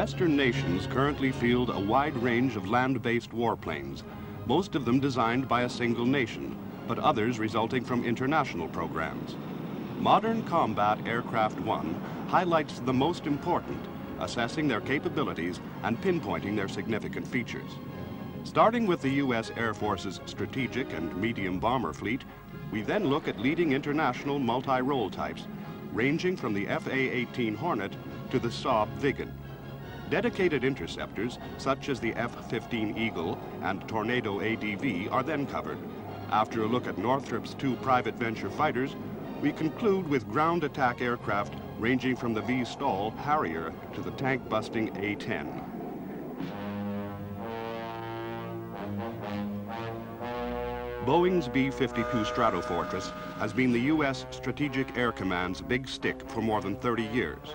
Western nations currently field a wide range of land-based warplanes, most of them designed by a single nation, but others resulting from international programs. Modern Combat Aircraft One highlights the most important, assessing their capabilities and pinpointing their significant features. Starting with the U.S. Air Force's strategic and medium bomber fleet, we then look at leading international multi-role types, ranging from the FA-18 Hornet to the Saab Viggen. Dedicated interceptors, such as the F-15 Eagle and Tornado ADV, are then covered. After a look at Northrop's two private venture fighters, we conclude with ground attack aircraft ranging from the V/STOL Harrier to the tank-busting A-10. Boeing's B-52 Stratofortress has been the U.S. Strategic Air Command's big stick for more than 30 years.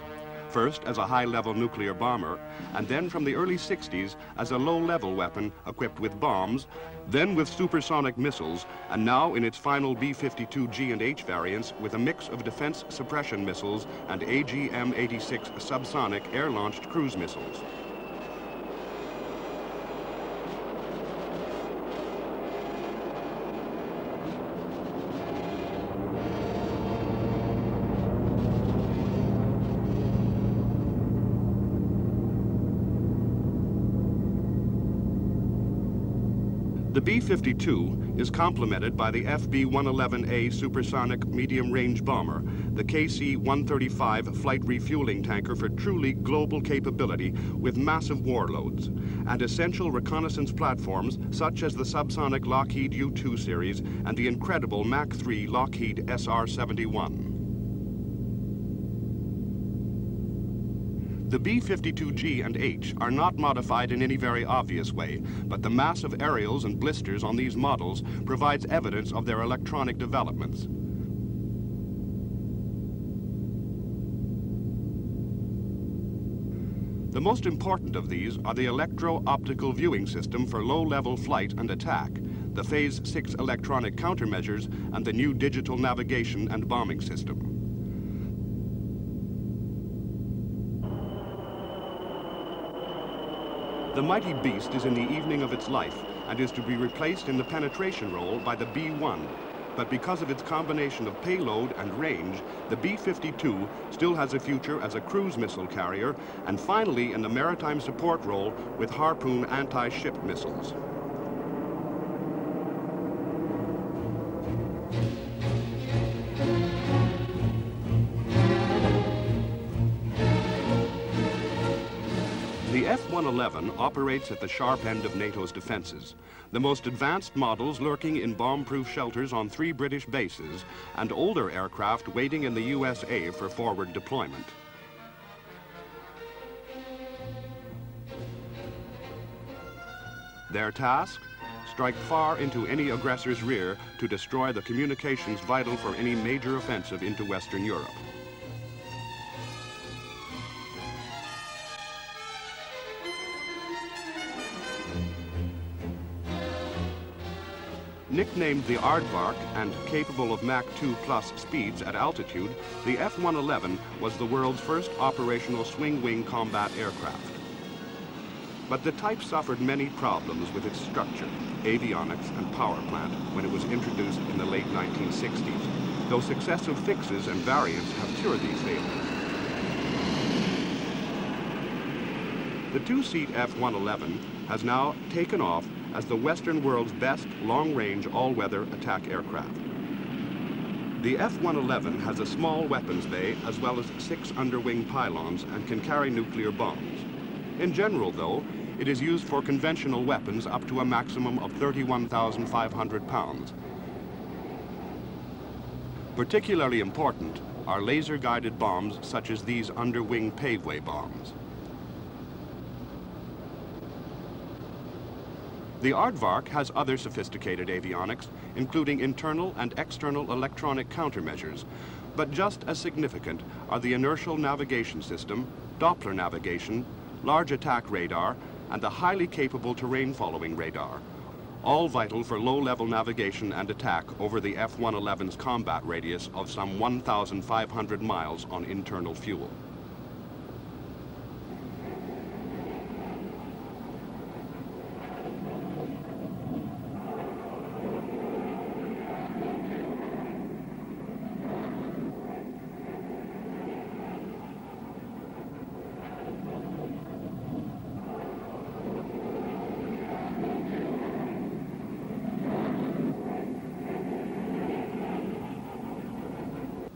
First as a high-level nuclear bomber, and then from the early 60s as a low-level weapon equipped with bombs, then with supersonic missiles, and now in its final B-52 G and H variants with a mix of defense suppression missiles and AGM-86 subsonic air-launched cruise missiles. The B-52 is complemented by the FB-111A supersonic medium-range bomber, the KC-135 flight refueling tanker for truly global capability with massive warloads, and essential reconnaissance platforms such as the subsonic Lockheed U-2 series and the incredible Mach-3 Lockheed SR-71. The B-52G and H are not modified in any very obvious way, but the mass of aerials and blisters on these models provides evidence of their electronic developments. The most important of these are the electro-optical viewing system for low-level flight and attack, the Phase 6 electronic countermeasures, and the new digital navigation and bombing system. The mighty beast is in the evening of its life and is to be replaced in the penetration role by the B-1. But because of its combination of payload and range, the B-52 still has a future as a cruise missile carrier and finally in the maritime support role with Harpoon anti-ship missiles. F-111 operates at the sharp end of NATO's defenses, the most advanced models lurking in bomb-proof shelters on three British bases and older aircraft waiting in the USA for forward deployment. Their task? Strike far into any aggressor's rear to destroy the communications vital for any major offensive into Western Europe. Nicknamed the Aardvark and capable of Mach 2 plus speeds at altitude, the F-111 was the world's first operational swing-wing combat aircraft. But the type suffered many problems with its structure, avionics, and power plant when it was introduced in the late 1960s, though successive fixes and variants have cured these failures. The two-seat F-111 has now taken off as the Western world's best long-range all-weather attack aircraft. The F-111 has a small weapons bay as well as six underwing pylons and can carry nuclear bombs. In general, though, it is used for conventional weapons up to a maximum of 31,500 pounds. Particularly important are laser-guided bombs such as these underwing paveway bombs. The Aardvark has other sophisticated avionics, including internal and external electronic countermeasures, but just as significant are the inertial navigation system, Doppler navigation, large attack radar, and the highly capable terrain following radar, all vital for low-level navigation and attack over the F-111's combat radius of some 1,500 miles on internal fuel.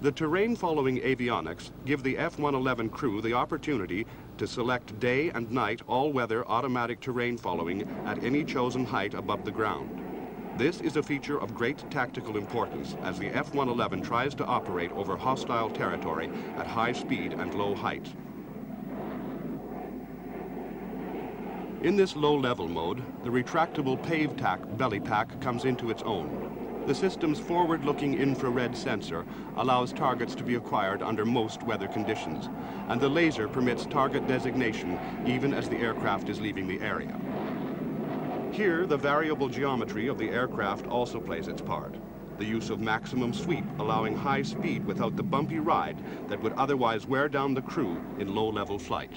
The terrain-following avionics give the F-111 crew the opportunity to select day and night all-weather automatic terrain following at any chosen height above the ground. This is a feature of great tactical importance as the F-111 tries to operate over hostile territory at high speed and low height. In this low-level mode, the retractable Pave Tack belly pack comes into its own. The system's forward-looking infrared sensor allows targets to be acquired under most weather conditions, and the laser permits target designation even as the aircraft is leaving the area. Here, the variable geometry of the aircraft also plays its part. The use of maximum sweep allowing high speed without the bumpy ride that would otherwise wear down the crew in low-level flight.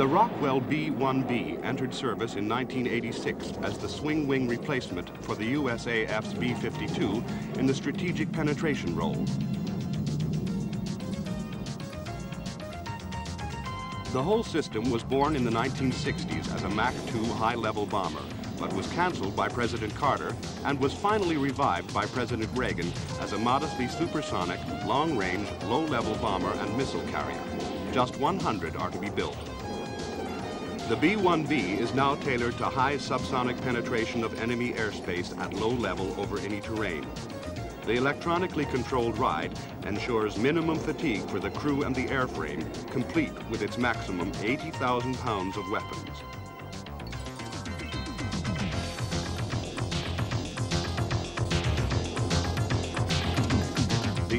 The Rockwell B-1B entered service in 1986 as the swing wing replacement for the USAF's B-52 in the strategic penetration role. The whole system was born in the 1960s as a Mach 2 high-level bomber, but was canceled by President Carter and was finally revived by President Reagan as a modestly supersonic, long-range, low-level bomber and missile carrier. Just 100 are to be built. The B-1B is now tailored to high subsonic penetration of enemy airspace at low level over any terrain. The electronically controlled ride ensures minimum fatigue for the crew and the airframe, complete with its maximum 80,000 pounds of weapons.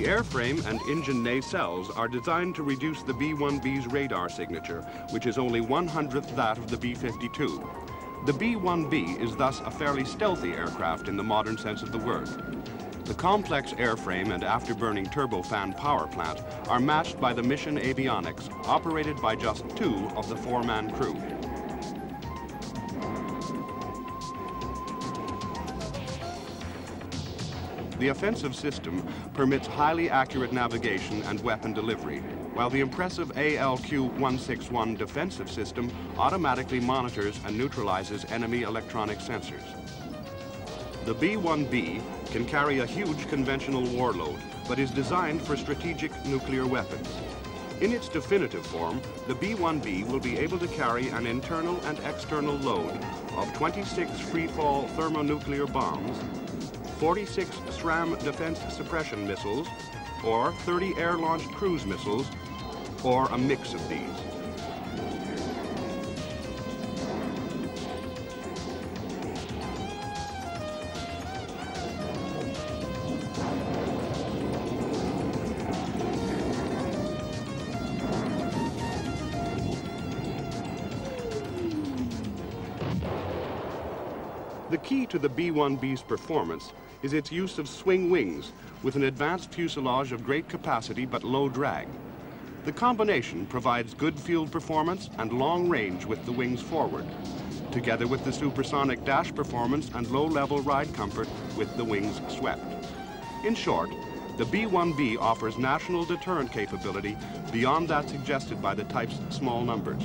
The airframe and engine nacelles are designed to reduce the B-1B's radar signature, which is only one-hundredth that of the B-52. The B-1B is thus a fairly stealthy aircraft in the modern sense of the word. The complex airframe and afterburning turbofan power plant are matched by the mission avionics, operated by just two of the four-man crew. The offensive system permits highly accurate navigation and weapon delivery, while the impressive ALQ-161 defensive system automatically monitors and neutralizes enemy electronic sensors. The B-1B can carry a huge conventional warload, but is designed for strategic nuclear weapons. In its definitive form, the B-1B will be able to carry an internal and external load of 26 free-fall thermonuclear bombs 46 SRAM defense suppression missiles, or 30 air-launched cruise missiles, or a mix of these. The key to the B-1B's performance is its use of swing wings with an advanced fuselage of great capacity but low drag. The combination provides good field performance and long range with the wings forward, together with the supersonic dash performance and low-level ride comfort with the wings swept. In short, the B-1B offers national deterrent capability beyond that suggested by the type's small numbers.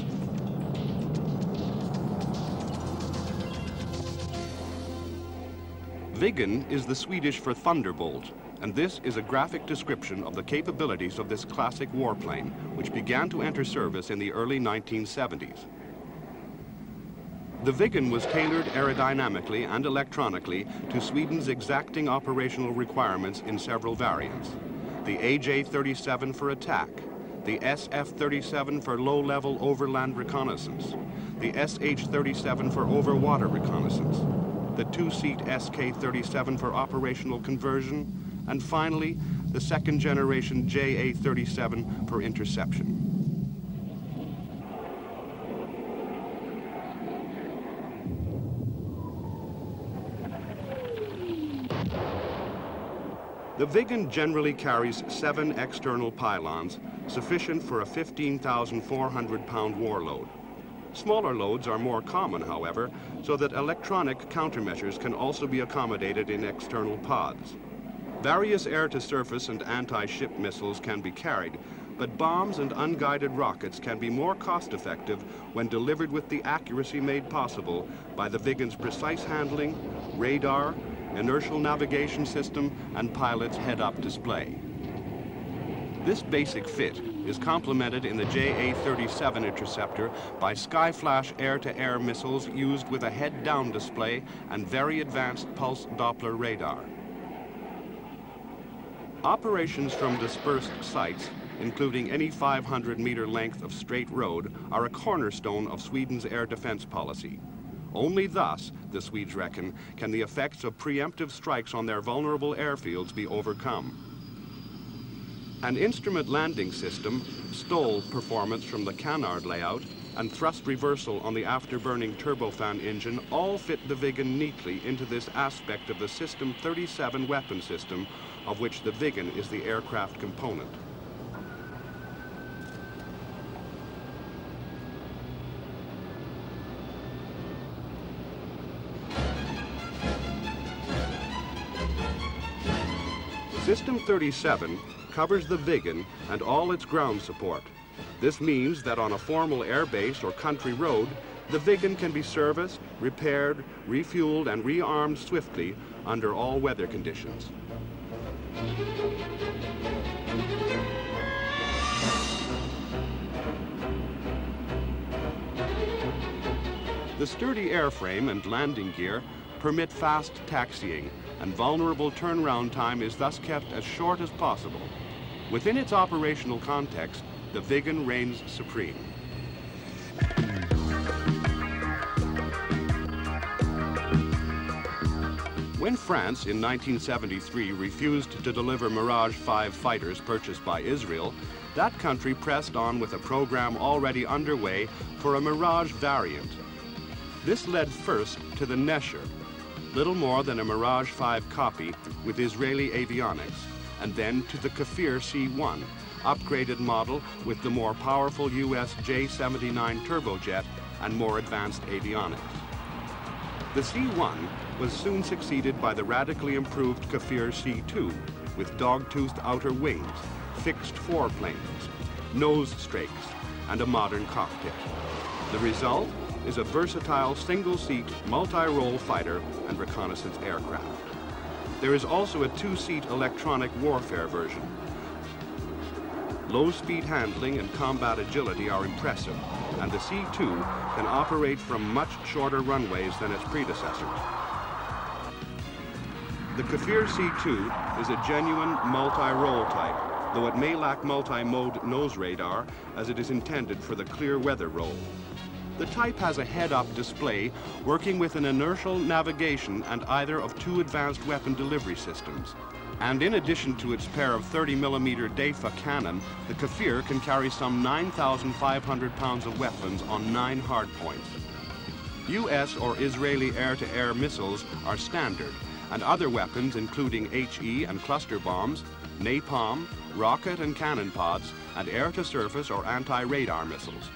Viggen is the Swedish for thunderbolt, and this is a graphic description of the capabilities of this classic warplane, which began to enter service in the early 1970s. The Viggen was tailored aerodynamically and electronically to Sweden's exacting operational requirements in several variants. The AJ-37 for attack, the SF-37 for low-level overland reconnaissance, the SH-37 for overwater reconnaissance, the two-seat SK-37 for operational conversion, and finally, the second-generation JA-37 for interception. The Viggen generally carries seven external pylons, sufficient for a 15,400-pound warload. Smaller loads are more common, however, so that electronic countermeasures can also be accommodated in external pods. Various air-to-surface and anti-ship missiles can be carried, but bombs and unguided rockets can be more cost-effective when delivered with the accuracy made possible by the Viggen's precise handling, radar, inertial navigation system, and pilot's head-up display. This basic fit is complemented in the JA-37 interceptor by Skyflash air-to-air missiles used with a head-down display and very advanced pulse Doppler radar. Operations from dispersed sites, including any 500-meter length of straight road, are a cornerstone of Sweden's air defense policy. Only thus, the Swedes reckon, can the effects of preemptive strikes on their vulnerable airfields be overcome. An instrument landing system, STOL performance from the canard layout, and thrust reversal on the afterburning turbofan engine all fit the Viggen neatly into this aspect of the System 37 weapon system, of which the Viggen is the aircraft component. System 37 covers the Viggen and all its ground support. This means that on a formal airbase or country road, the Viggen can be serviced, repaired, refueled, and rearmed swiftly under all weather conditions. The sturdy airframe and landing gear permit fast taxiing, and vulnerable turnaround time is thus kept as short as possible. Within its operational context, the Viggen reigns supreme. When France in 1973 refused to deliver Mirage 5 fighters purchased by Israel, that country pressed on with a program already underway for a Mirage variant. This led first to the Nesher, little more than a Mirage 5 copy with Israeli avionics and then to the Kfir C1, upgraded model with the more powerful US J79 turbojet and more advanced avionics. The C1 was soon succeeded by the radically improved Kfir C2 with dog-toothed outer wings, fixed foreplanes, nose strakes, and a modern cockpit. The result is a versatile single-seat, multi-role fighter and reconnaissance aircraft. There is also a two-seat electronic warfare version. Low-speed handling and combat agility are impressive, and the C-2 can operate from much shorter runways than its predecessors. The Kfir C-2 is a genuine multi-role type, though it may lack multi-mode nose radar as it is intended for the clear weather role. The type has a head-up display working with an inertial navigation and either of two advanced weapon delivery systems. And in addition to its pair of 30mm DEFA cannon, the Kfir can carry some 9,500 pounds of weapons on nine hardpoints. U.S. or Israeli air-to-air -air missiles are standard, and other weapons including HE and cluster bombs, napalm, rocket and cannon pods, and air-to-surface or anti-radar missiles.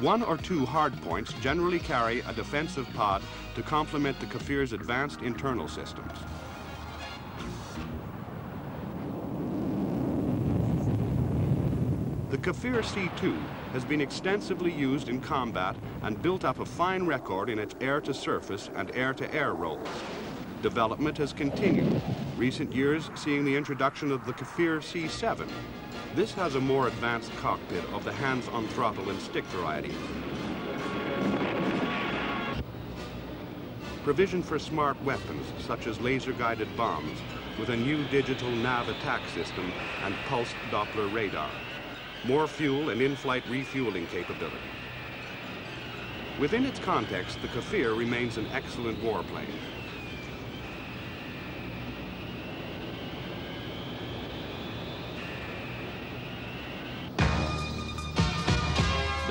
One or two hardpoints generally carry a defensive pod to complement the Kfir's advanced internal systems. The Kfir C2 has been extensively used in combat and built up a fine record in its air-to-surface and air-to-air -air roles. Development has continued, recent years seeing the introduction of the Kfir C7, this has a more advanced cockpit of the hands-on throttle and stick variety. Provision for smart weapons, such as laser-guided bombs, with a new digital nav attack system and pulsed Doppler radar. More fuel and in-flight refueling capability. Within its context, the Kfir remains an excellent warplane.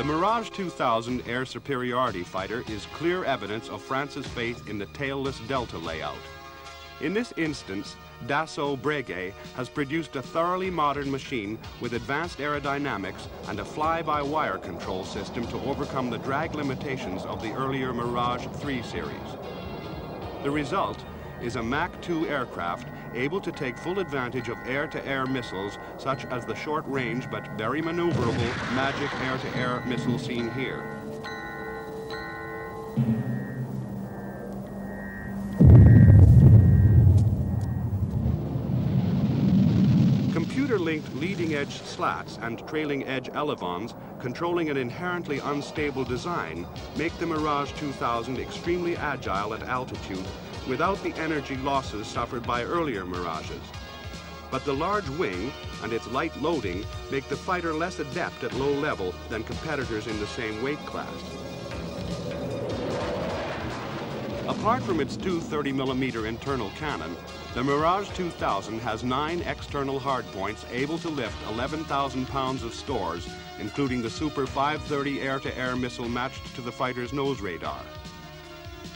The Mirage 2000 air superiority fighter is clear evidence of France's faith in the tailless Delta layout. In this instance, Dassault Breguet has produced a thoroughly modern machine with advanced aerodynamics and a fly-by-wire control system to overcome the drag limitations of the earlier Mirage 3 series. The result is a Mach 2 aircraft able to take full advantage of air-to-air -air missiles such as the short-range but very maneuverable Magic air-to-air -air missile seen here. Computer-linked leading-edge slats and trailing-edge elevons controlling an inherently unstable design make the Mirage 2000 extremely agile at altitude without the energy losses suffered by earlier Mirages. But the large wing and its light loading make the fighter less adept at low level than competitors in the same weight class. Apart from its two 30mm internal cannon, the Mirage 2000 has nine external hardpoints able to lift 11,000 pounds of stores, including the Super 530 air-to-air -air missile matched to the fighter's nose radar.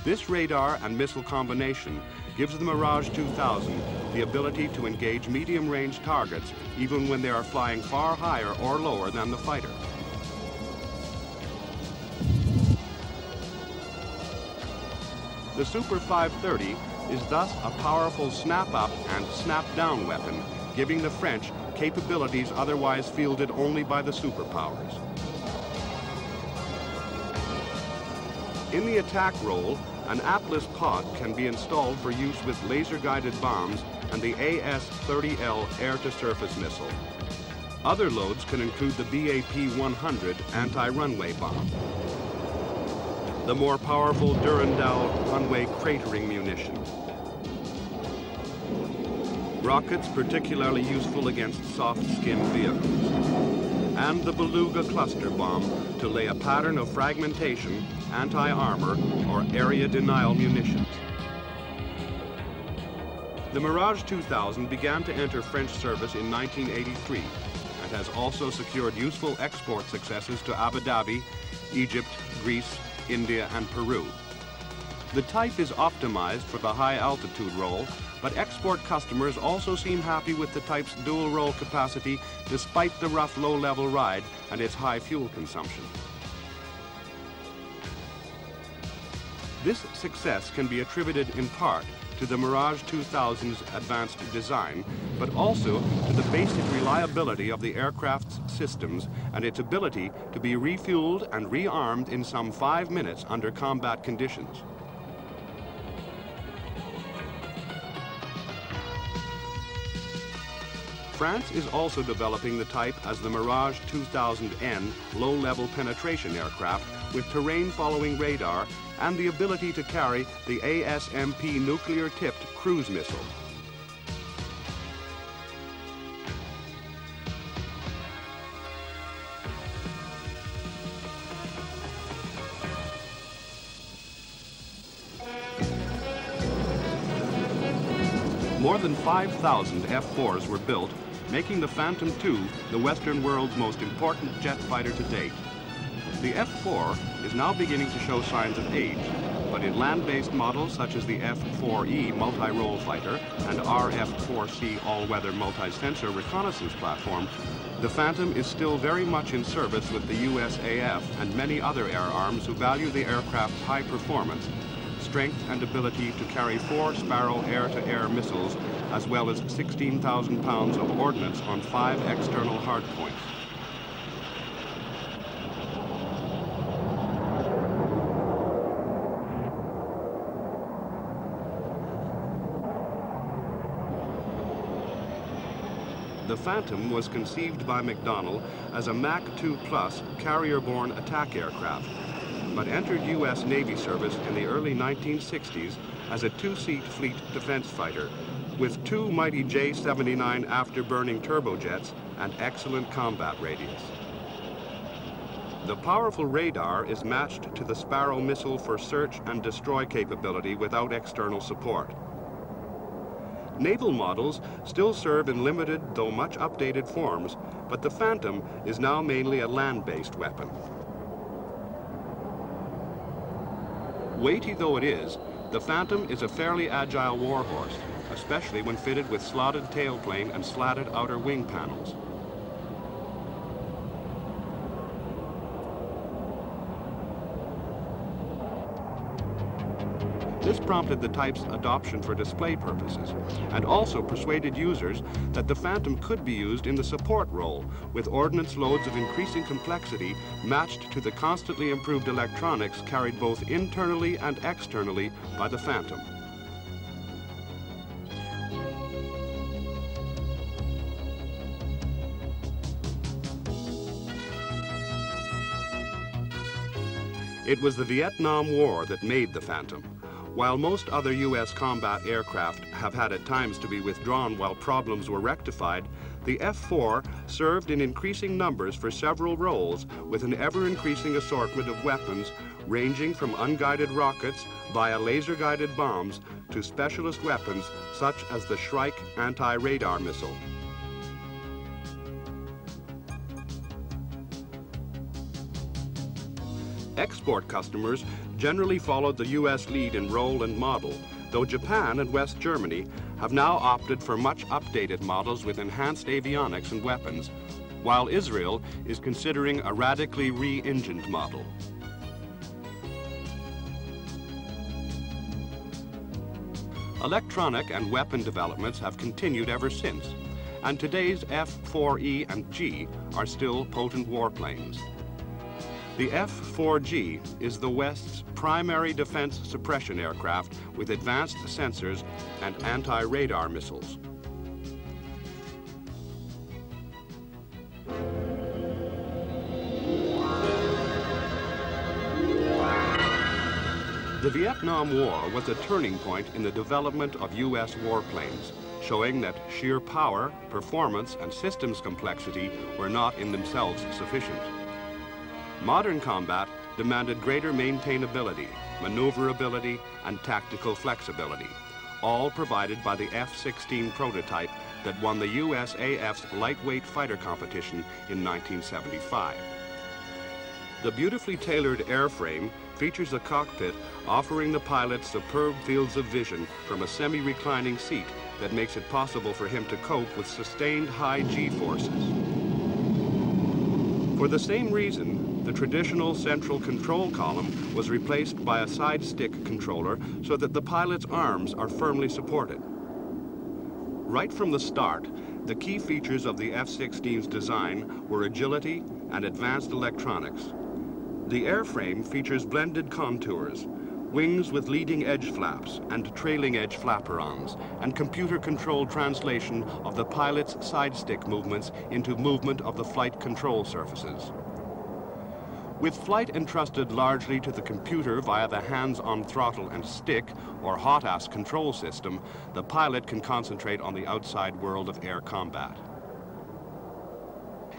This radar and missile combination gives the Mirage 2000 the ability to engage medium-range targets even when they are flying far higher or lower than the fighter. The Super 530 is thus a powerful snap-up and snap-down weapon, giving the French capabilities otherwise fielded only by the superpowers. In the attack role, an Atlas pod can be installed for use with laser-guided bombs and the AS-30L air-to-surface missile. Other loads can include the BAP-100 anti-runway bomb the more powerful Durandal runway cratering munition. Rockets particularly useful against soft-skin vehicles. And the Beluga cluster bomb to lay a pattern of fragmentation, anti-armor, or area denial munitions. The Mirage 2000 began to enter French service in 1983 and has also secured useful export successes to Abu Dhabi, Egypt, Greece, India, and Peru. The type is optimized for the high altitude role, but export customers also seem happy with the type's dual role capacity despite the rough low-level ride and its high fuel consumption. This success can be attributed in part to the Mirage 2000's advanced design, but also to the basic reliability of the aircraft's systems and its ability to be refueled and rearmed in some five minutes under combat conditions. France is also developing the type as the Mirage 2000N low-level penetration aircraft with terrain-following radar and the ability to carry the ASMP nuclear-tipped cruise missile. More than 5,000 F-4s were built, making the Phantom II the Western world's most important jet fighter to date. The F-4 is now beginning to show signs of age, but in land-based models such as the F-4E multi-role fighter and RF-4C all-weather multi-sensor reconnaissance platform, the Phantom is still very much in service with the USAF and many other air arms who value the aircraft's high performance, strength and ability to carry four Sparrow air-to-air -air missiles, as well as 16,000 pounds of ordnance on five external hardpoints. The Phantom was conceived by McDonnell as a Mach 2 Plus carrier-borne attack aircraft, but entered U.S. Navy service in the early 1960s as a two-seat fleet defense fighter with two mighty J-79 afterburning turbojets and excellent combat radius. The powerful radar is matched to the Sparrow missile for search and destroy capability without external support. Naval models still serve in limited, though much updated forms, but the Phantom is now mainly a land-based weapon. Weighty though it is, The Phantom is a fairly agile warhorse, especially when fitted with slotted tailplane and slatted outer wing panels. Prompted the type's adoption for display purposes and also persuaded users that the Phantom could be used in the support role with ordnance loads of increasing complexity matched to the constantly improved electronics carried both internally and externally by the Phantom. It was the Vietnam War that made the Phantom. While most other U.S. combat aircraft have had at times to be withdrawn while problems were rectified, the F-4 served in increasing numbers for several roles with an ever-increasing assortment of weapons ranging from unguided rockets via laser-guided bombs to specialist weapons such as the Shrike anti-radar missile. Export customers generally followed the U.S. lead in role and model, though Japan and West Germany have now opted for much updated models with enhanced avionics and weapons, while Israel is considering a radically re-engined model. Electronic and weapon developments have continued ever since, and today's F-4E and G are still potent warplanes. The F-4G is the West's primary defense suppression aircraft with advanced sensors and anti-radar missiles. The Vietnam War was a turning point in the development of U.S. warplanes, showing that sheer power, performance, and systems complexity were not in themselves sufficient. Modern combat demanded greater maintainability, maneuverability, and tactical flexibility, all provided by the F-16 prototype that won the USAF's lightweight fighter competition in 1975. The beautifully tailored airframe features a cockpit offering the pilot superb fields of vision from a semi-reclining seat that makes it possible for him to cope with sustained high G-forces. For the same reason, the traditional central control column was replaced by a side stick controller so that the pilot's arms are firmly supported. Right from the start, the key features of the F-16's design were agility and advanced electronics. The airframe features blended contours, wings with leading edge flaps and trailing edge flaperons, and computer-controlled translation of the pilot's side stick movements into movement of the flight control surfaces. With flight entrusted largely to the computer via the hands-on throttle and stick or HOTAS control system, the pilot can concentrate on the outside world of air combat.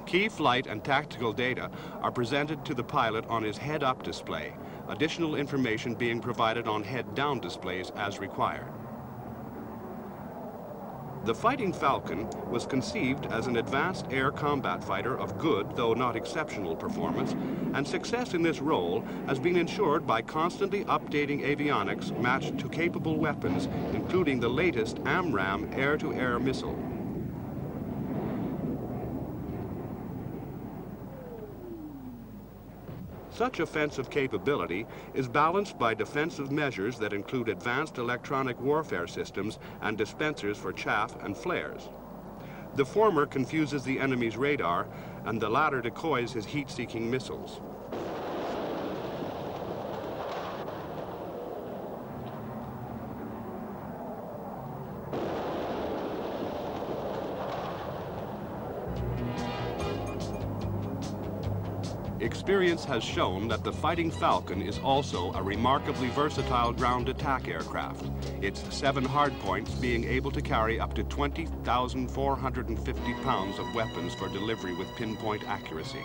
Key flight and tactical data are presented to the pilot on his head-up display, additional information being provided on head-down displays as required. The Fighting Falcon was conceived as an advanced air combat fighter of good, though not exceptional performance, and success in this role has been ensured by constantly updating avionics matched to capable weapons, including the latest AMRAAM air-to-air -air missile. Such offensive capability is balanced by defensive measures that include advanced electronic warfare systems and dispensers for chaff and flares. The former confuses the enemy's radar, and the latter decoys his heat-seeking missiles. Experience has shown that the Fighting Falcon is also a remarkably versatile ground attack aircraft, its seven hardpoints being able to carry up to 20,450 pounds of weapons for delivery with pinpoint accuracy.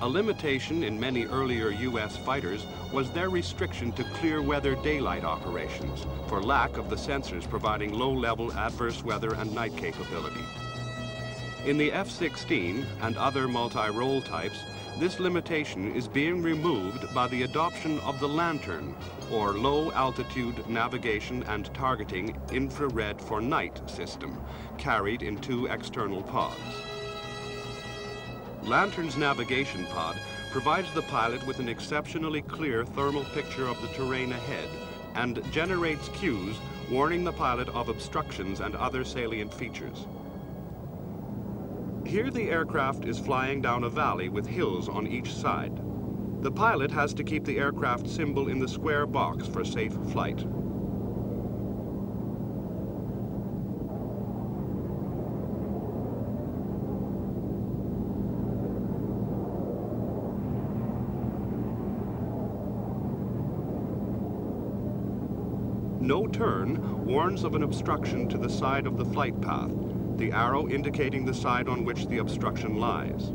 A limitation in many earlier U.S. fighters was their restriction to clear weather daylight operations for lack of the sensors providing low-level adverse weather and night capability. In the F-16 and other multi-role types, this limitation is being removed by the adoption of the LANTIRN, or Low Altitude Navigation and Targeting Infrared for Night system, carried in two external pods. LANTIRN's navigation pod provides the pilot with an exceptionally clear thermal picture of the terrain ahead and generates cues warning the pilot of obstructions and other salient features. Here the aircraft is flying down a valley with hills on each side. The pilot has to keep the aircraft symbol in the square box for safe flight. No turn warns of an obstruction to the side of the flight path, the arrow indicating the side on which the obstruction lies.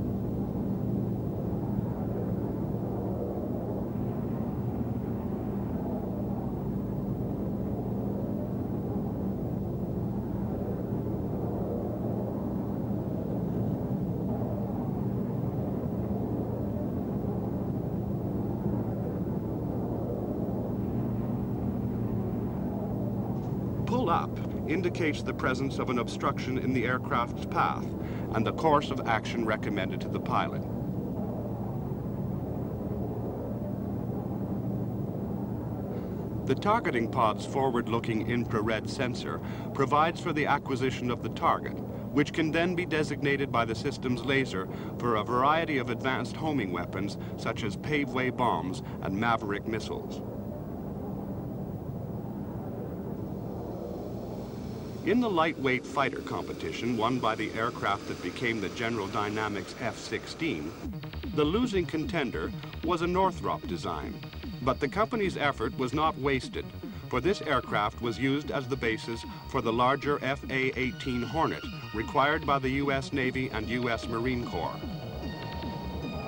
Pull up indicates the presence of an obstruction in the aircraft's path and the course of action recommended to the pilot. The targeting pod's forward-looking infrared sensor provides for the acquisition of the target, which can then be designated by the system's laser for a variety of advanced homing weapons such as paveway bombs and Maverick missiles. In the lightweight fighter competition won by the aircraft that became the General Dynamics F-16, the losing contender was a Northrop design. But the company's effort was not wasted, for this aircraft was used as the basis for the larger FA-18 Hornet required by the U.S. Navy and U.S. Marine Corps.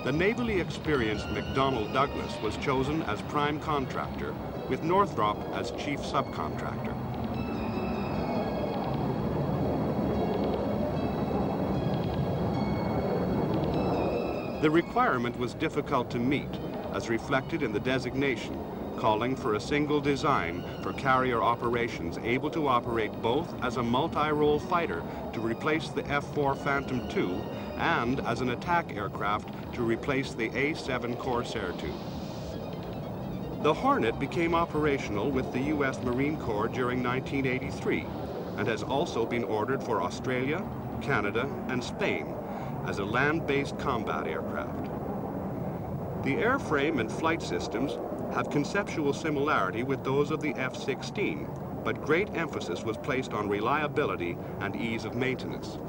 The navally experienced McDonnell Douglas was chosen as prime contractor, with Northrop as chief subcontractor. The requirement was difficult to meet, as reflected in the designation, calling for a single design for carrier operations able to operate both as a multi-role fighter to replace the F-4 Phantom II and as an attack aircraft to replace the A-7 Corsair II. The Hornet became operational with the U.S. Marine Corps during 1983 and has also been ordered for Australia, Canada, and Spain as a land-based combat aircraft. The airframe and flight systems have conceptual similarity with those of the F-16, but great emphasis was placed on reliability and ease of maintenance.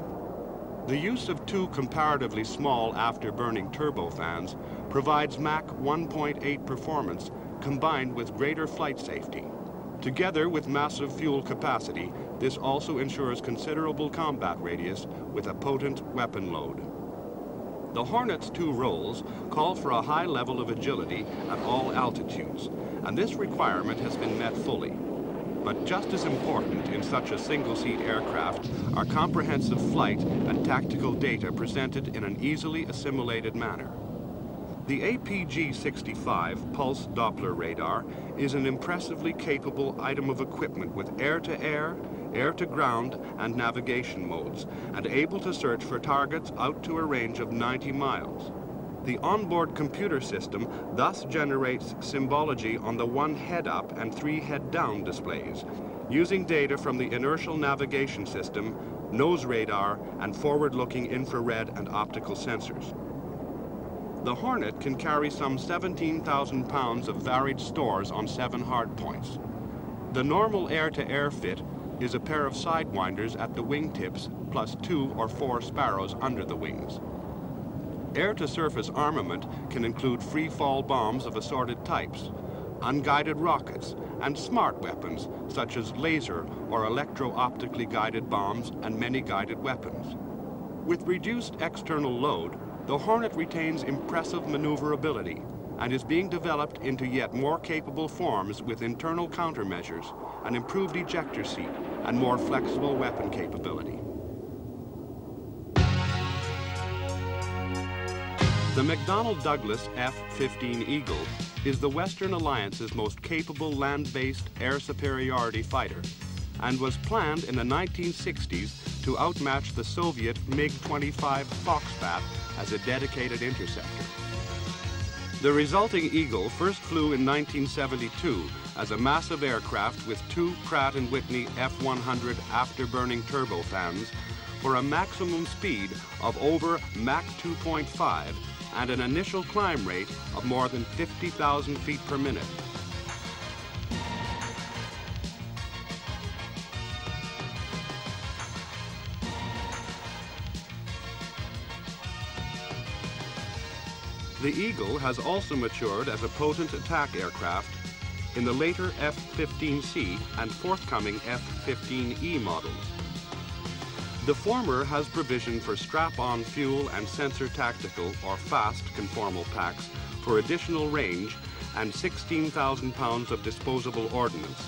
The use of two comparatively small afterburning turbofans provides Mach 1.8 performance combined with greater flight safety. Together with massive fuel capacity, this also ensures considerable combat radius with a potent weapon load. The Hornet's two roles call for a high level of agility at all altitudes, and this requirement has been met fully. But just as important in such a single-seat aircraft are comprehensive flight and tactical data presented in an easily assimilated manner. The APG-65 pulse Doppler radar is an impressively capable item of equipment with air-to-air, air-to-ground, and navigation modes, and able to search for targets out to a range of 90 miles. The onboard computer system thus generates symbology on the one head-up and three head-down displays, using data from the inertial navigation system, nose radar, and forward-looking infrared and optical sensors. The Hornet can carry some 17,000 pounds of varied stores on seven hardpoints. The normal air-to-air -air fit is a pair of sidewinders at the wingtips plus two or four sparrows under the wings. Air-to-surface armament can include free-fall bombs of assorted types, unguided rockets, and smart weapons such as laser or electro-optically guided bombs and many guided weapons. With reduced external load, the Hornet retains impressive maneuverability and is being developed into yet more capable forms with internal countermeasures, an improved ejector seat, and more flexible weapon capability. The McDonnell Douglas F-15 Eagle is the Western Alliance's most capable land-based air superiority fighter and was planned in the 1960s to outmatch the Soviet MiG-25 Foxbat as a dedicated interceptor. The resulting Eagle first flew in 1972 as a massive aircraft with two Pratt & Whitney F-100 afterburning turbofans for a maximum speed of over Mach 2.5 and an initial climb rate of more than 50,000 feet per minute. The Eagle has also matured as a potent attack aircraft in the later F-15C and forthcoming F-15E models. The former has provision for strap-on fuel and sensor tactical or fast conformal packs for additional range and 16,000 pounds of disposable ordnance,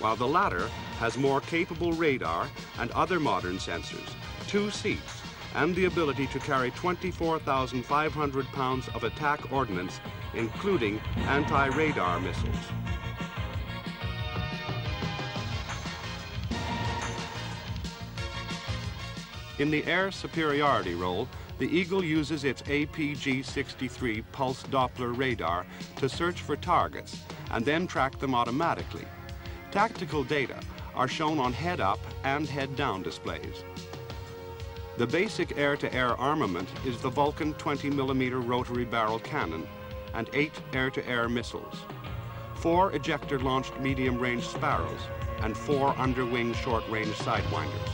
while the latter has more capable radar and other modern sensors, two seats, and the ability to carry 24,500 pounds of attack ordnance, including anti-radar missiles. In the air superiority role, the Eagle uses its APG-63 pulse Doppler radar to search for targets and then track them automatically. Tactical data are shown on head-up and head-down displays. The basic air-to-air -air armament is the Vulcan 20-millimeter rotary barrel cannon and eight air-to-air -air missiles, four ejector-launched medium-range Sparrows, and four underwing short-range Sidewinders.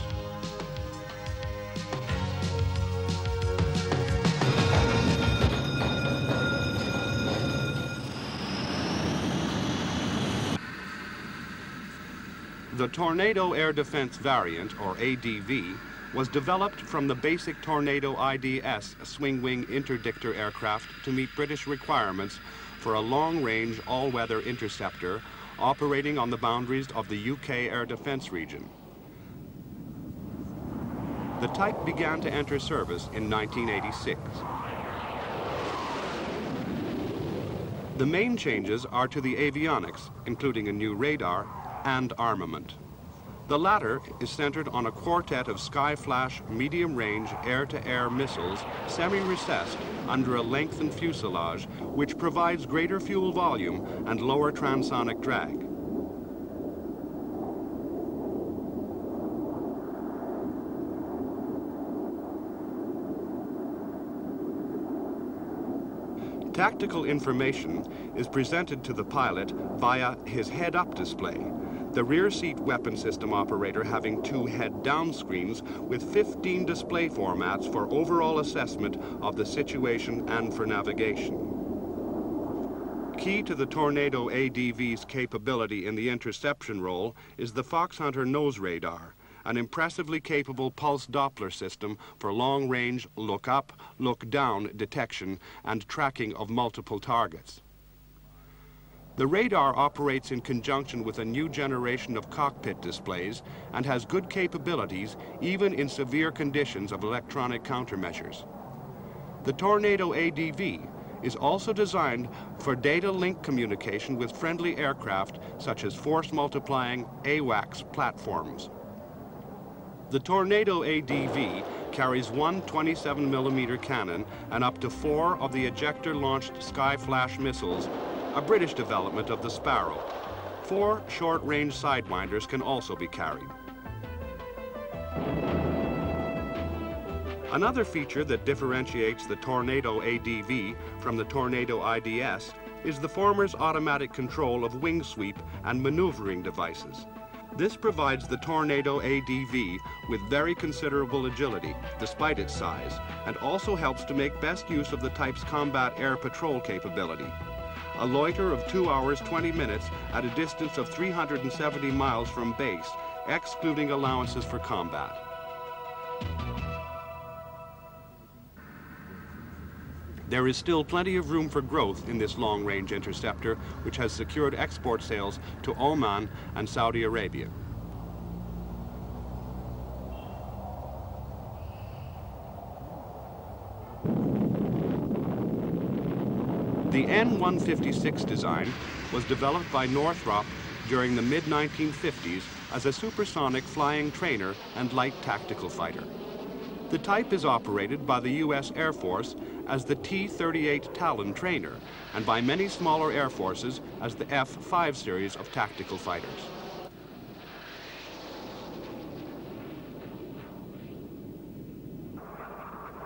The Tornado Air Defense Variant, or ADV, was developed from the basic Tornado IDS swing-wing interdictor aircraft to meet British requirements for a long-range all-weather interceptor operating on the boundaries of the UK air defence region. The type began to enter service in 1986. The main changes are to the avionics, including a new radar and armament. The latter is centered on a quartet of Skyflash medium-range air-to-air missiles semi-recessed under a lengthened fuselage, which provides greater fuel volume and lower transonic drag. Tactical information is presented to the pilot via his head-up display, the rear seat weapon system operator having two head-down screens with 15 display formats for overall assessment of the situation and for navigation. Key to the Tornado ADV's capability in the interception role is the Foxhunter nose radar, an impressively capable pulse Doppler system for long-range look-up, look-down detection and tracking of multiple targets. The radar operates in conjunction with a new generation of cockpit displays and has good capabilities even in severe conditions of electronic countermeasures. The Tornado ADV is also designed for data link communication with friendly aircraft such as force-multiplying AWACS platforms. The Tornado ADV carries one 27-millimeter cannon and up to four of the ejector-launched Skyflash missiles a British development of the Sparrow. Four short-range Sidewinders can also be carried. Another feature that differentiates the Tornado ADV from the Tornado IDS is the former's automatic control of wing sweep and maneuvering devices. This provides the Tornado ADV with very considerable agility, despite its size, and also helps to make best use of the type's combat air patrol capability a loiter of 2 hours 20 minutes at a distance of 370 miles from base, excluding allowances for combat. There is still plenty of room for growth in this long-range interceptor, which has secured export sales to Oman and Saudi Arabia. The N-156 design was developed by Northrop during the mid-1950s as a supersonic flying trainer and light tactical fighter. The type is operated by the U.S. Air Force as the T-38 Talon trainer and by many smaller air forces as the F-5 series of tactical fighters.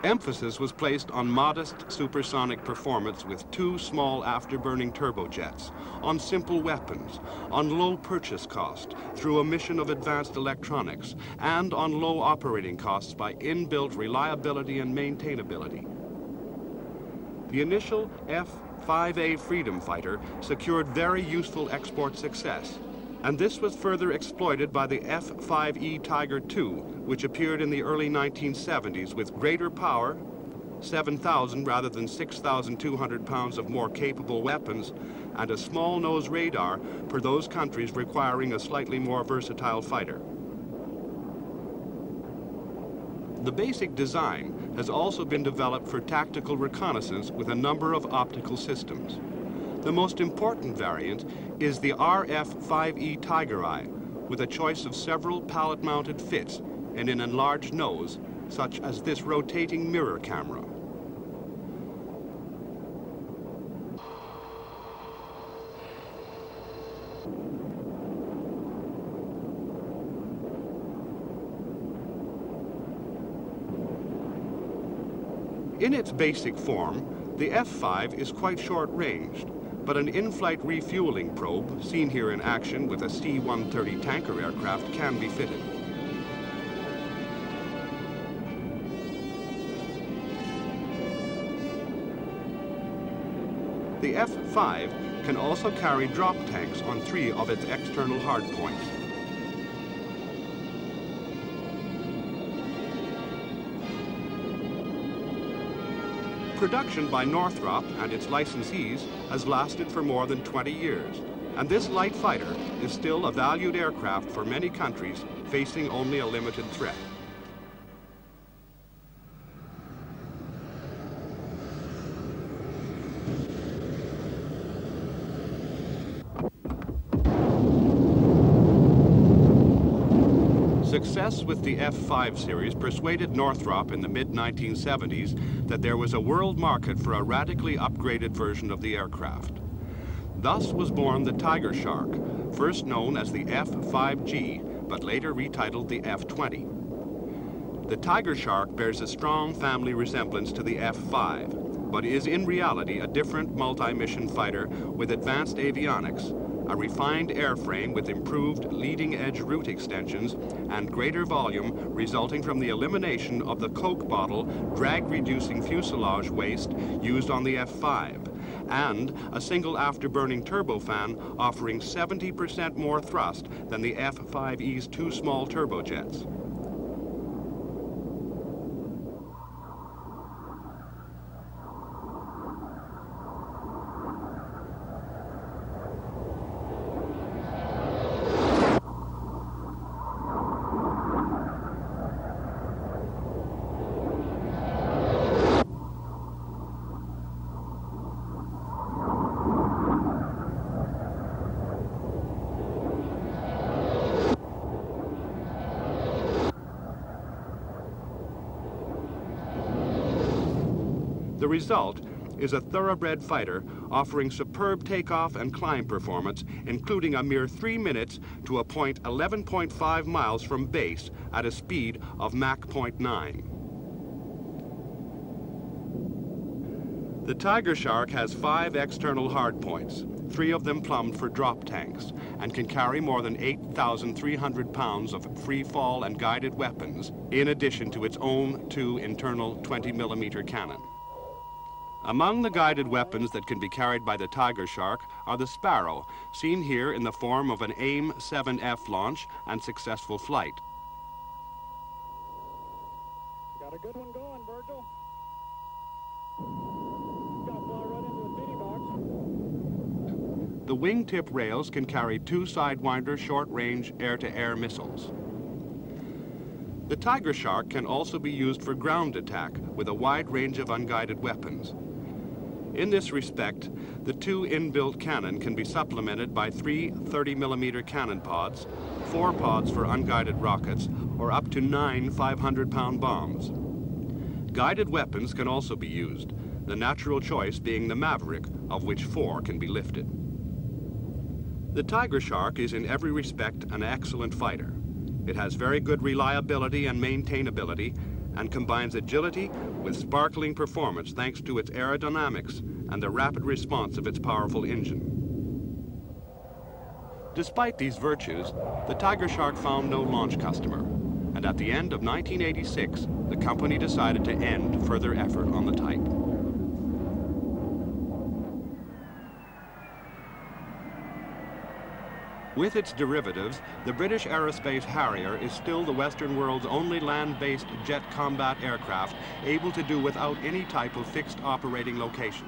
Emphasis was placed on modest supersonic performance with two small afterburning turbojets, on simple weapons, on low purchase cost through omission of advanced electronics, and on low operating costs by inbuilt reliability and maintainability. The initial F-5A Freedom Fighter secured very useful export success, and this was further exploited by the F-5E Tiger II, which appeared in the early 1970s with greater power, 7,000 rather than 6,200 pounds of more capable weapons, and a small nose radar for those countries requiring a slightly more versatile fighter. The basic design has also been developed for tactical reconnaissance with a number of optical systems. The most important variant is the RF-5E Tiger Eye, with a choice of several pallet-mounted fits and an enlarged nose, such as this rotating mirror camera. In its basic form, the F-5 is quite short-ranged, but an in-flight refueling probe, seen here in action with a C-130 tanker aircraft, can be fitted. The F-5 can also carry drop tanks on three of its external hardpoints. Production by Northrop and its licensees has lasted for more than 20 years, and this light fighter is still a valued aircraft for many countries facing only a limited threat. With the F-5 series persuaded Northrop in the mid-1970s that there was a world market for a radically upgraded version of the aircraft. Thus was born the Tigershark, first known as the F-5G, but later retitled the F-20. The Tigershark bears a strong family resemblance to the F-5, but is in reality a different multi-mission fighter with advanced avionics, a refined airframe with improved leading-edge root extensions and greater volume resulting from the elimination of the Coke bottle drag-reducing fuselage waist used on the F-5, and a single afterburning turbofan offering 70% more thrust than the F-5E's two small turbojets. The result is a thoroughbred fighter offering superb takeoff and climb performance, including a mere three minutes to a point 11.5 miles from base at a speed of Mach 0.9. The Tigershark has five external hardpoints, three of them plumbed for drop tanks, and can carry more than 8,300 pounds of free fall and guided weapons, in addition to its own two internal 20 millimeter cannon. Among the guided weapons that can be carried by the Tigershark are the Sparrow, seen here in the form of an AIM-7F launch and successful flight. Got a good one going, Virgil. Gonna fly right the feeding box. The wingtip rails can carry two Sidewinder short-range air-to-air missiles. The Tigershark can also be used for ground attack with a wide range of unguided weapons. In this respect, the two inbuilt cannon can be supplemented by three 30 millimeter cannon pods, four pods for unguided rockets, or up to nine 500 pound bombs. Guided weapons can also be used, the natural choice being the Maverick, of which four can be lifted. The Tigershark is in every respect an excellent fighter. It has very good reliability and maintainability and combines agility with sparkling performance thanks to its aerodynamics and the rapid response of its powerful engine. Despite these virtues, the Tigershark found no launch customer, and at the end of 1986, the company decided to end further effort on the type. With its derivatives, the British Aerospace Harrier is still the Western world's only land-based jet combat aircraft able to do without any type of fixed operating location.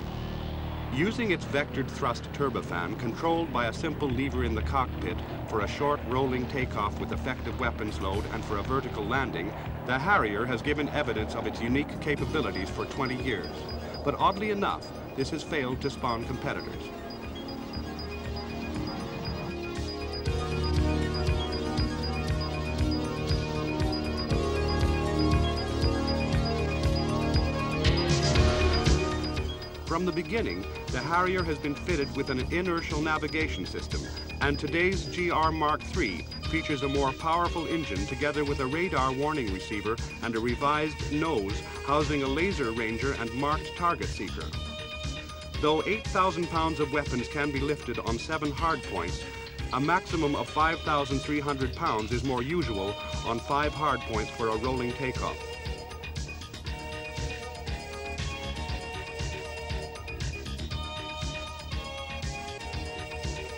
Using its vectored thrust turbofan controlled by a simple lever in the cockpit for a short rolling takeoff with effective weapons load and for a vertical landing, the Harrier has given evidence of its unique capabilities for 20 years. But oddly enough, this has failed to spawn competitors. From the beginning, the Harrier has been fitted with an inertial navigation system, and today's GR Mark III features a more powerful engine together with a radar warning receiver and a revised nose housing a laser ranger and marked target seeker. Though 8,000 pounds of weapons can be lifted on seven hardpoints, a maximum of 5,300 pounds is more usual on five hardpoints for a rolling takeoff.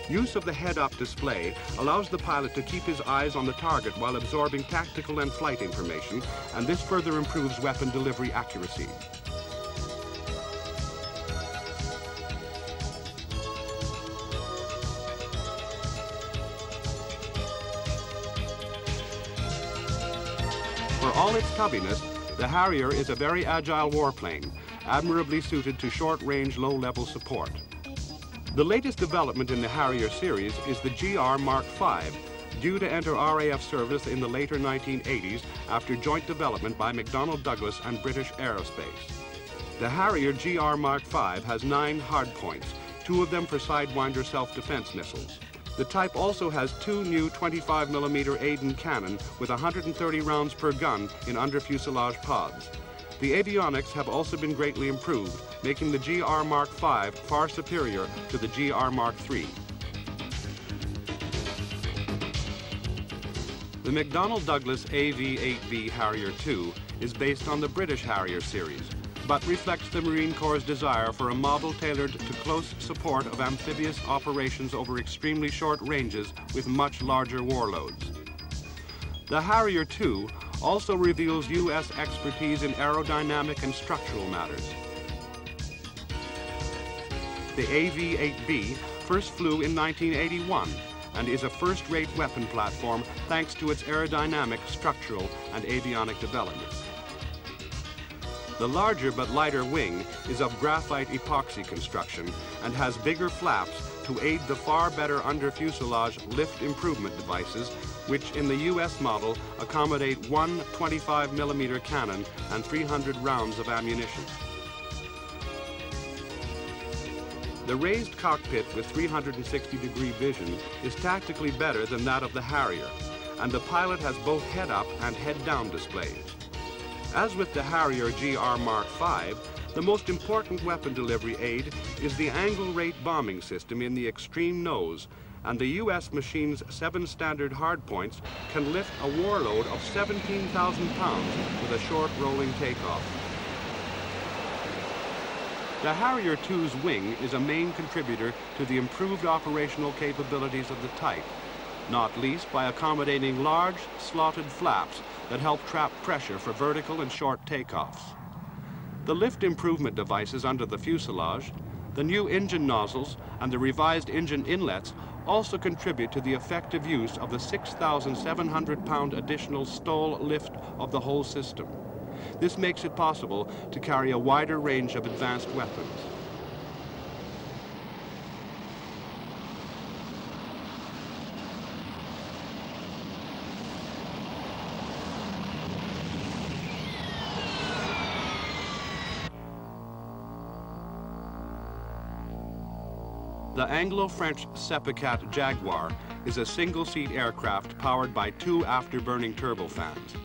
Use of the head-up display allows the pilot to keep his eyes on the target while absorbing tactical and flight information, and this further improves weapon delivery accuracy. For all its tubbiness, the Harrier is a very agile warplane, admirably suited to short-range, low-level support. The latest development in the Harrier series is the GR Mark V, due to enter RAF service in the later 1980s after joint development by McDonnell Douglas and British Aerospace. The Harrier GR Mark V has nine hardpoints, two of them for Sidewinder self-defense missiles. The type also has two new 25mm Aden cannon with 130 rounds per gun in under fuselage pods. The avionics have also been greatly improved, making the GR Mark V far superior to the GR Mark III. The McDonnell Douglas AV-8B Harrier II is based on the British Harrier series, but reflects the Marine Corps' desire for a model tailored to close support of amphibious operations over extremely short ranges with much larger warloads. The Harrier II also reveals U.S. expertise in aerodynamic and structural matters. The AV-8B first flew in 1981 and is a first-rate weapon platform thanks to its aerodynamic, structural, and avionic developments. The larger but lighter wing is of graphite epoxy construction and has bigger flaps to aid the far better under fuselage lift improvement devices, which in the U.S. model accommodate one 25 millimeter cannon and 300 rounds of ammunition. The raised cockpit with 360 degree vision is tactically better than that of the Harrier, and the pilot has both head-up and head-down displays. As with the Harrier GR Mark V, the most important weapon delivery aid is the angle rate bombing system in the extreme nose, and the U.S. machine's seven standard hardpoints can lift a warload of 17,000 pounds with a short rolling takeoff. The Harrier II's wing is a main contributor to the improved operational capabilities of the type, not least by accommodating large, slotted flaps that help trap pressure for vertical and short takeoffs. The lift improvement devices under the fuselage, the new engine nozzles, and the revised engine inlets also contribute to the effective use of the 6,700 pound additional stall lift of the whole system. This makes it possible to carry a wider range of advanced weapons. The Anglo-French SEPECAT Jaguar is a single-seat aircraft powered by two afterburning turbofans.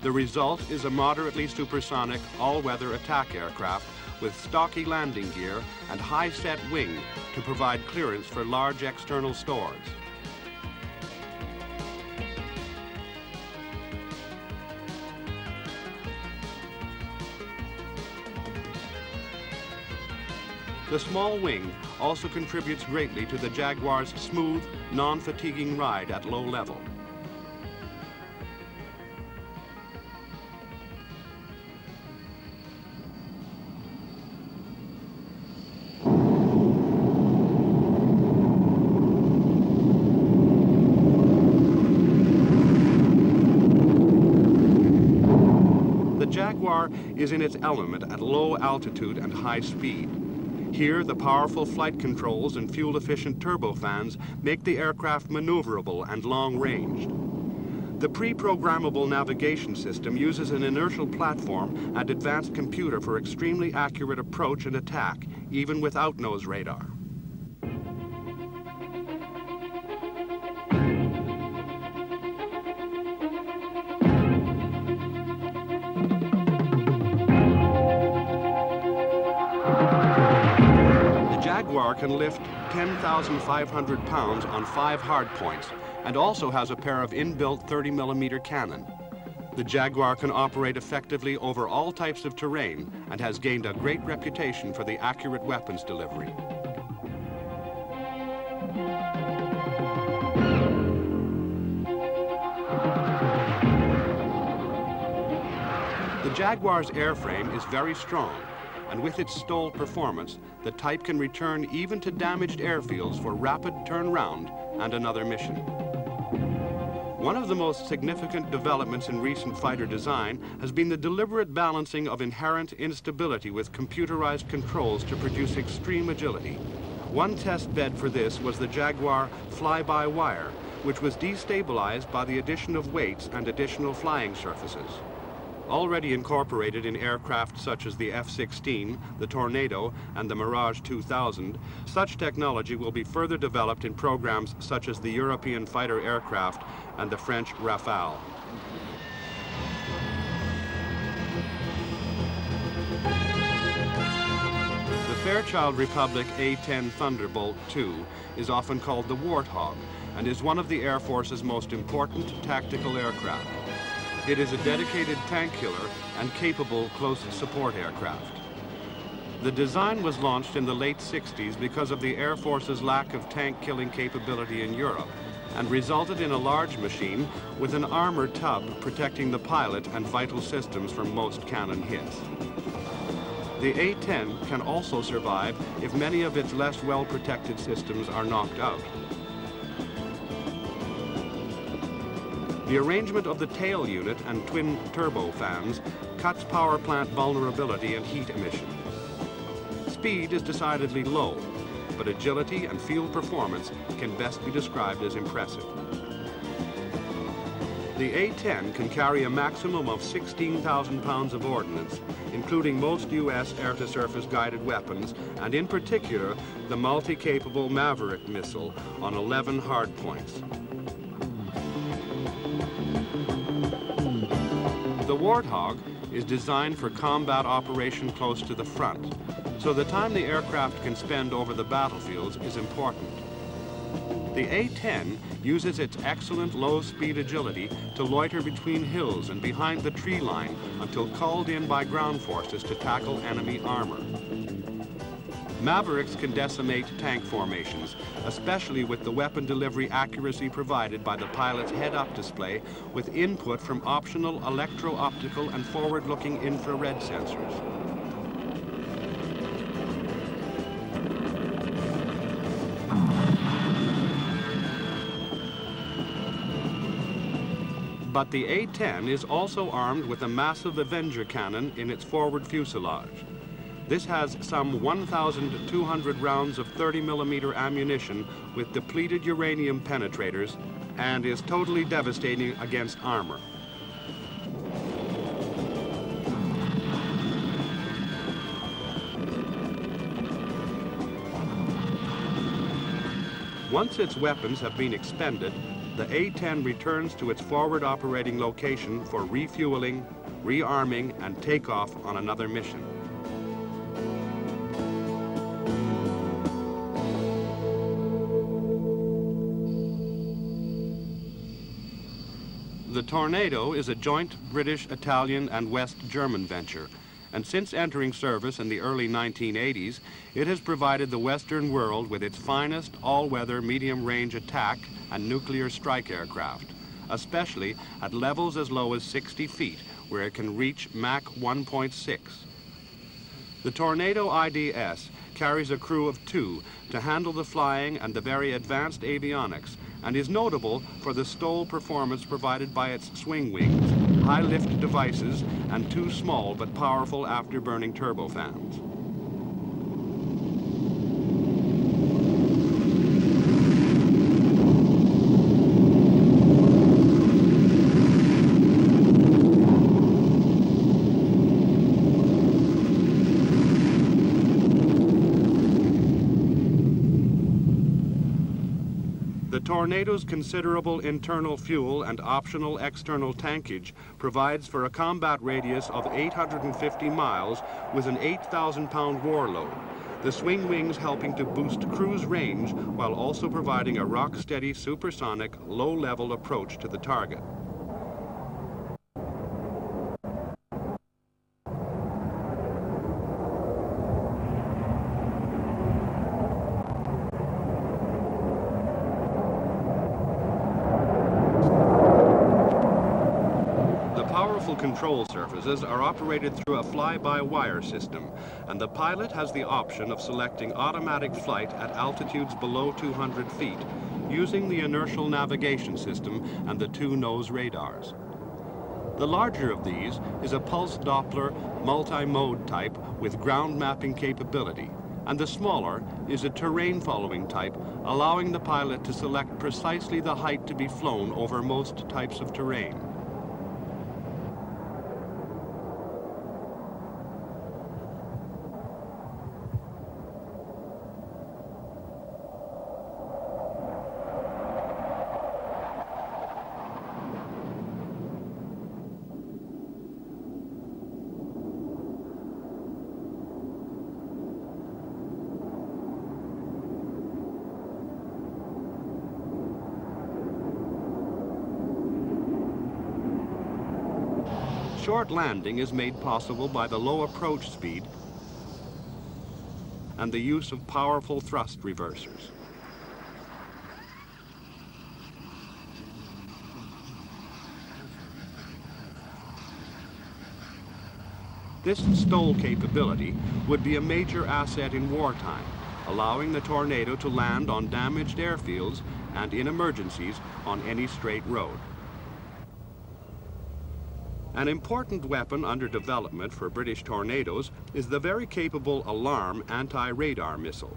The result is a moderately supersonic all-weather attack aircraft with stocky landing gear and high-set wing to provide clearance for large external stores. The small wing also contributes greatly to the Jaguar's smooth, non-fatiguing ride at low level. The Jaguar is in its element at low altitude and high speed. Here, the powerful flight controls and fuel-efficient turbofans make the aircraft maneuverable and long-ranged. The pre-programmable navigation system uses an inertial platform and advanced computer for extremely accurate approach and attack, even without nose radar. Can lift 10,500 pounds on five hardpoints and also has a pair of inbuilt 30 millimeter cannon. The Jaguar can operate effectively over all types of terrain and has gained a great reputation for the accurate weapons delivery. The Jaguar's airframe is very strong and with its STOL performance, the type can return even to damaged airfields for rapid turnaround and another mission. One of the most significant developments in recent fighter design has been the deliberate balancing of inherent instability with computerized controls to produce extreme agility. One test bed for this was the Jaguar fly-by-wire, which was destabilized by the addition of weights and additional flying surfaces. Already incorporated in aircraft such as the F-16, the Tornado, and the Mirage 2000, such technology will be further developed in programs such as the European fighter aircraft and the French Rafale. The Fairchild Republic A-10 Thunderbolt II is often called the Warthog and is one of the Air Force's most important tactical aircraft. It is a dedicated tank killer and capable close support aircraft. The design was launched in the late 60s because of the Air Force's lack of tank killing capability in Europe and resulted in a large machine with an armor tub protecting the pilot and vital systems from most cannon hits. The A-10 can also survive if many of its less well-protected systems are knocked out. The arrangement of the tail unit and twin turbofans cuts power plant vulnerability and heat emission. Speed is decidedly low, but agility and field performance can best be described as impressive. The A-10 can carry a maximum of 16,000 pounds of ordnance, including most U.S. air-to-surface guided weapons, and in particular, the multi-capable Maverick missile on 11 hardpoints. Warthog is designed for combat operation close to the front, so the time the aircraft can spend over the battlefields is important. The A-10 uses its excellent low-speed agility to loiter between hills and behind the tree line until called in by ground forces to tackle enemy armor. Mavericks can decimate tank formations, especially with the weapon delivery accuracy provided by the pilot's head-up display with input from optional electro-optical and forward-looking infrared sensors. But the A-10 is also armed with a massive Avenger cannon in its forward fuselage. This has some 1,200 rounds of 30 millimeter ammunition with depleted uranium penetrators and is totally devastating against armor. Once its weapons have been expended, the A-10 returns to its forward operating location for refueling, rearming, and takeoff on another mission. Tornado is a joint British, Italian, and West German venture, and since entering service in the early 1980s, it has provided the Western world with its finest all-weather medium-range attack and nuclear strike aircraft, especially at levels as low as 60 feet, where it can reach Mach 1.6. The Tornado IDS carries a crew of two to handle the flying and the very advanced avionics and is notable for the STOL performance provided by its swing wings, high lift devices, and two small but powerful afterburning turbofans. Tornado's considerable internal fuel and optional external tankage provides for a combat radius of 850 miles with an 8,000 pound war load. The swing wings helping to boost cruise range while also providing a rock-steady supersonic low-level approach to the target. Control surfaces are operated through a fly-by-wire system, and the pilot has the option of selecting automatic flight at altitudes below 200 feet, using the inertial navigation system and the two nose radars. The larger of these is a pulse Doppler multi-mode type with ground mapping capability, and the smaller is a terrain following type, allowing the pilot to select precisely the height to be flown over most types of terrain. Landing is made possible by the low approach speed and the use of powerful thrust reversers. This STOL capability would be a major asset in wartime, allowing the Tornado to land on damaged airfields and in emergencies on any straight road. An important weapon under development for British tornadoes is the very capable alarm anti-radar missile.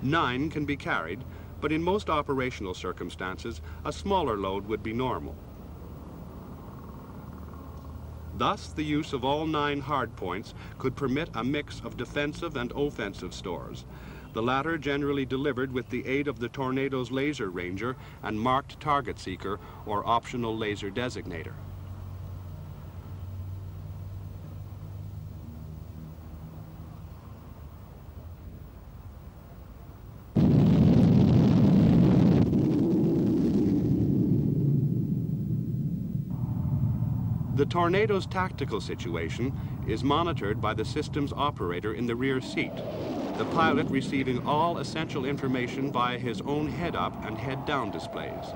Nine can be carried, but in most operational circumstances, a smaller load would be normal. Thus, the use of all nine hardpoints could permit a mix of defensive and offensive stores, the latter generally delivered with the aid of the Tornado's laser ranger and marked target seeker or optional laser designator. Tornado's tactical situation is monitored by the system's operator in the rear seat, the pilot receiving all essential information via his own head-up and head-down displays.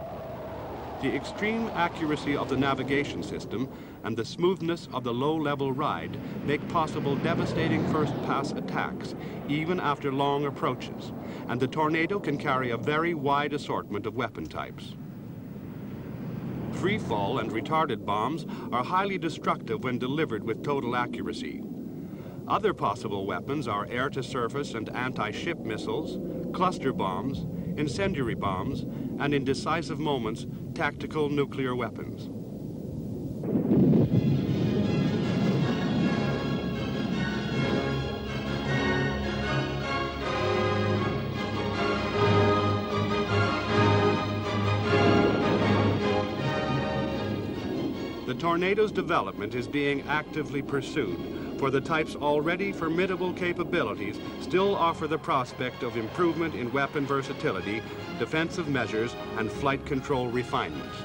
The extreme accuracy of the navigation system and the smoothness of the low-level ride make possible devastating first-pass attacks, even after long approaches, and the Tornado can carry a very wide assortment of weapon types. Free fall and retarded bombs are highly destructive when delivered with total accuracy. Other possible weapons are air-to-surface and anti-ship missiles, cluster bombs, incendiary bombs, and in decisive moments, tactical nuclear weapons. Tornado's development is being actively pursued, for the type's already formidable capabilities still offer the prospect of improvement in weapon versatility, defensive measures, and flight control refinements.